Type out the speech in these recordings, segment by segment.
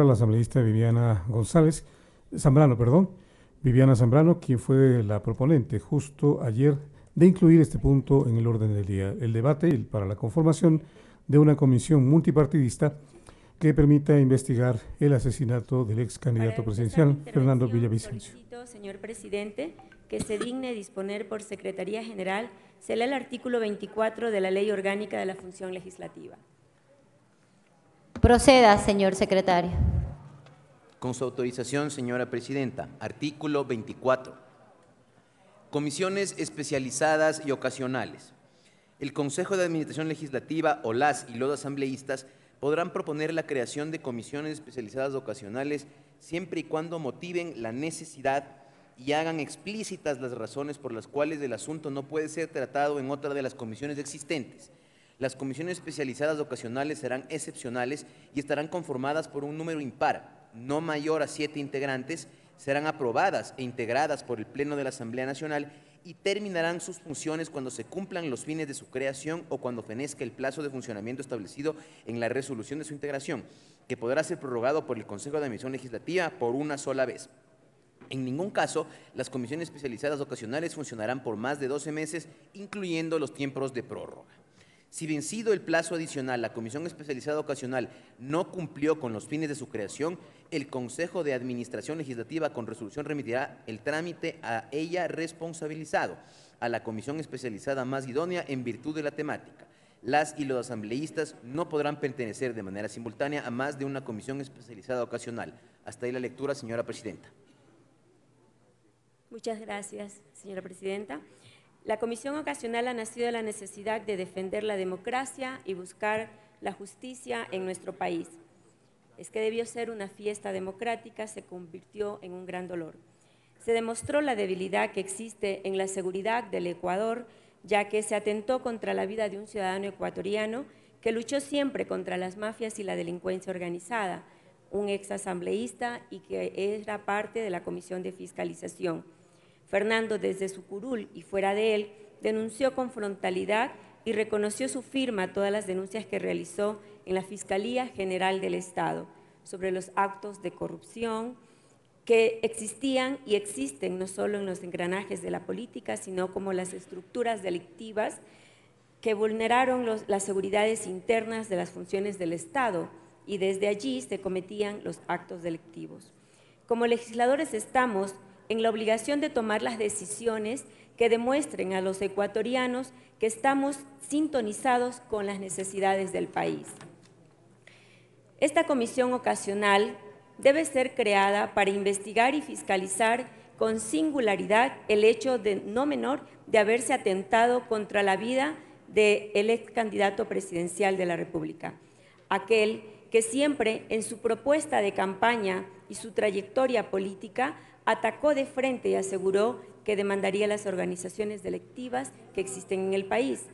a la asambleísta Viviana González, Zambrano, perdón, Viviana Zambrano, quien fue la proponente justo ayer de incluir este punto en el orden del día, el debate para la conformación de una comisión multipartidista que permita investigar el asesinato del ex candidato presidencial Fernando Villavicencio. Señor presidente, que se digne disponer por Secretaría General se lee el artículo 24 de la Ley Orgánica de la Función Legislativa. Proceda, señor secretario. Con su autorización, señora presidenta. Artículo 24. Comisiones especializadas y ocasionales. El Consejo de Administración Legislativa o las y los asambleístas podrán proponer la creación de comisiones especializadas ocasionales siempre y cuando motiven la necesidad y hagan explícitas las razones por las cuales el asunto no puede ser tratado en otra de las comisiones existentes. Las comisiones especializadas ocasionales serán excepcionales y estarán conformadas por un número impar, no mayor a siete integrantes, serán aprobadas e integradas por el Pleno de la Asamblea Nacional y terminarán sus funciones cuando se cumplan los fines de su creación o cuando fenezca el plazo de funcionamiento establecido en la resolución de su integración, que podrá ser prorrogado por el Consejo de Admisión Legislativa por una sola vez. En ningún caso, las comisiones especializadas ocasionales funcionarán por más de 12 meses, incluyendo los tiempos de prórroga. Si vencido el plazo adicional, la Comisión Especializada Ocasional no cumplió con los fines de su creación, el Consejo de Administración Legislativa con resolución remitirá el trámite a ella responsabilizado, a la Comisión Especializada más idónea en virtud de la temática. Las y los asambleístas no podrán pertenecer de manera simultánea a más de una Comisión Especializada Ocasional. Hasta ahí la lectura, señora Presidenta. Muchas gracias, señora Presidenta. La Comisión Ocasional ha nacido de la necesidad de defender la democracia y buscar la justicia en nuestro país. Es que debió ser una fiesta democrática, se convirtió en un gran dolor. Se demostró la debilidad que existe en la seguridad del Ecuador, ya que se atentó contra la vida de un ciudadano ecuatoriano que luchó siempre contra las mafias y la delincuencia organizada, un ex asambleísta y que era parte de la Comisión de Fiscalización. Fernando, desde su curul y fuera de él, denunció con frontalidad y reconoció su firma todas las denuncias que realizó en la Fiscalía General del Estado sobre los actos de corrupción que existían y existen no solo en los engranajes de la política, sino como las estructuras delictivas que vulneraron las seguridades internas de las funciones del Estado y desde allí se cometían los actos delictivos. Como legisladores estamos en la obligación de tomar las decisiones que demuestren a los ecuatorianos que estamos sintonizados con las necesidades del país. Esta comisión ocasional debe ser creada para investigar y fiscalizar con singularidad el hecho de no menor de haberse atentado contra la vida del ex candidato presidencial de la República, aquel que siempre en su propuesta de campaña y su trayectoria política atacó de frente y aseguró que demandaría las organizaciones delictivas que existen en el país.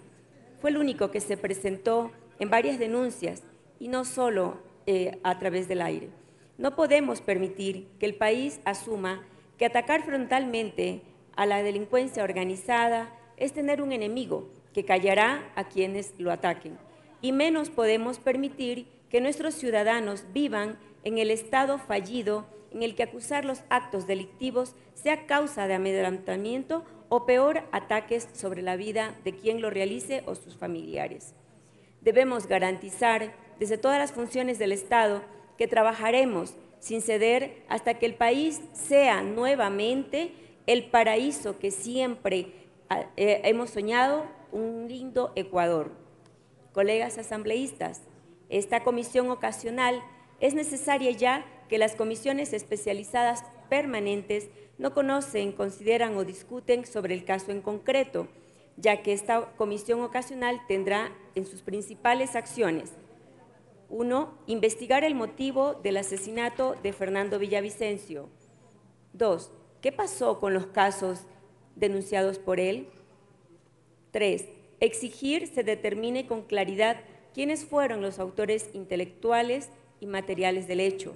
Fue el único que se presentó en varias denuncias y no solo eh, a través del aire. No podemos permitir que el país asuma que atacar frontalmente a la delincuencia organizada es tener un enemigo que callará a quienes lo ataquen. Y menos podemos permitir que nuestros ciudadanos vivan en el estado fallido en el que acusar los actos delictivos sea causa de amedrantamiento o peor, ataques sobre la vida de quien lo realice o sus familiares. Debemos garantizar desde todas las funciones del Estado que trabajaremos sin ceder hasta que el país sea nuevamente el paraíso que siempre eh, hemos soñado, un lindo Ecuador. Colegas asambleístas, esta comisión ocasional es necesaria ya que las comisiones especializadas permanentes no conocen, consideran o discuten sobre el caso en concreto, ya que esta comisión ocasional tendrá en sus principales acciones uno, investigar el motivo del asesinato de Fernando Villavicencio. Dos, ¿qué pasó con los casos denunciados por él? Tres, exigir se determine con claridad quiénes fueron los autores intelectuales y materiales del hecho.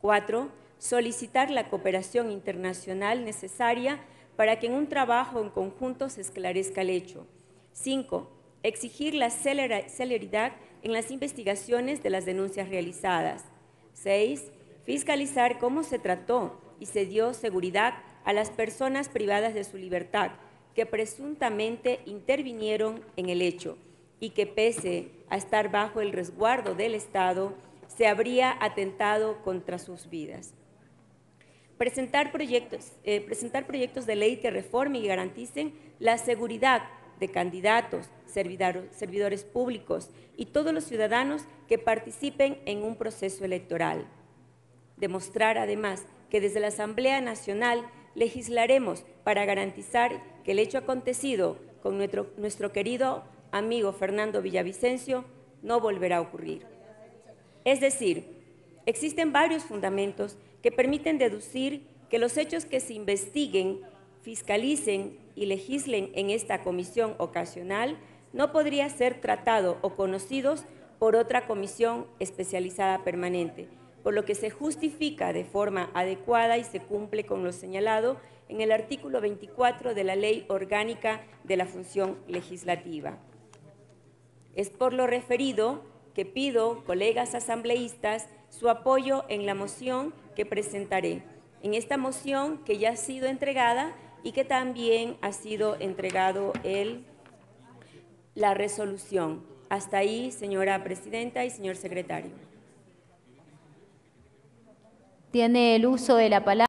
Cuatro, solicitar la cooperación internacional necesaria para que en un trabajo en conjunto se esclarezca el hecho. Cinco, exigir la celeridad en las investigaciones de las denuncias realizadas. Seis, fiscalizar cómo se trató y se dio seguridad a las personas privadas de su libertad que presuntamente intervinieron en el hecho y que pese a estar bajo el resguardo del Estado, se habría atentado contra sus vidas. Presentar proyectos, eh, presentar proyectos de ley que reformen y garanticen la seguridad de candidatos, servidores públicos y todos los ciudadanos que participen en un proceso electoral. Demostrar además que desde la Asamblea Nacional legislaremos para garantizar que el hecho acontecido con nuestro, nuestro querido amigo Fernando Villavicencio no volverá a ocurrir. Es decir, existen varios fundamentos que permiten deducir que los hechos que se investiguen, fiscalicen y legislen en esta comisión ocasional no podría ser tratado o conocidos por otra comisión especializada permanente, por lo que se justifica de forma adecuada y se cumple con lo señalado en el artículo 24 de la Ley Orgánica de la Función Legislativa. Es por lo referido que pido, colegas asambleístas, su apoyo en la moción que presentaré. En esta moción que ya ha sido entregada y que también ha sido entregado el, la resolución. Hasta ahí, señora presidenta y señor secretario. Tiene el uso de la palabra.